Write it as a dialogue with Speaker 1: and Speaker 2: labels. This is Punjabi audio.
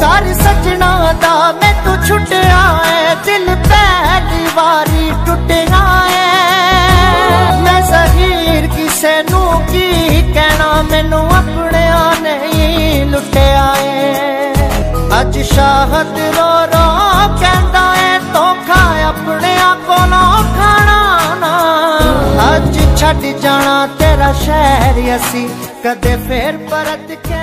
Speaker 1: ਕਰ ਸਜਣਾ ਦਾ ਮੈਂ ਤੂੰ ਛੁੱਟਿਆ ਏ ਦਿਲ ਪਹਿਲੀ ਵਾਰੀ ਟੁੱਟਿਆ ਏ ਮੈਂ ਜ਼ਹੀਰ ਕਿਸੇ ਨੂੰ ਕੀ ਕਹਿਣਾ, ਮੈਨੂੰ ਆਪਣਿਆਂ ਨਹੀਂ ਲੁੱਟਿਆ ਏ ਅੱਜ ਸ਼ਾਹਦ ਰੋ ਰੋ ਕਹਿੰਦਾ ਏ ਧੋਖਾ ਆਪਣਿਆਂ ਕੋਲੋਂ ਖਾਣਾ ਨਾ। ਅੱਜ ਛੱਡ ਜਾਣਾ ਤੇਰਾ ਸ਼ਹਿਰ, ਅਸੀਂ ਕਦੇ ਫੇਰ ਪਰਤ ਕੇ